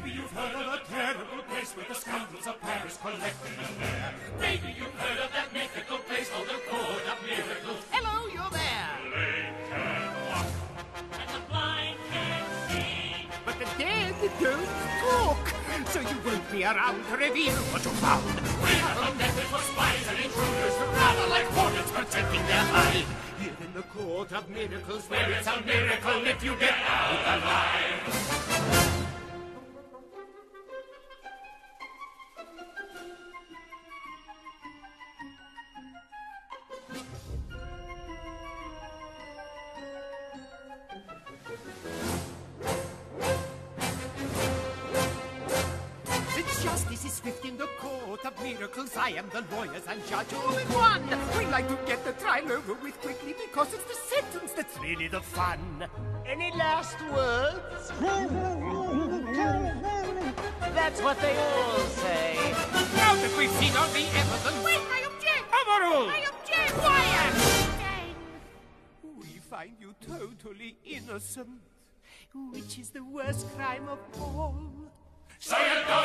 heard of a terrible place where the scoundrels of Paris collect in there. Maybe you've heard of that mythical place called the Court of Miracles. Hello, you're there. Lame can walk, and the blind can see. But the dead don't talk, so you won't be around to reveal what you found. We have a method for spies and intruders, rather like hornets protecting their hide. Here in the Court of Miracles, Where it's a miracle if you get out alive. Justice is swift in the court of miracles. I am the lawyers and judge all in one. We like to get the trial over with quickly because it's the sentence that's really the fun. Any last words? That's what they all say. Now that we've seen all the evidence. Wait, I object! Overruled! I object! Quiet! We find you totally innocent, which is the worst crime of all. So you're going to bed.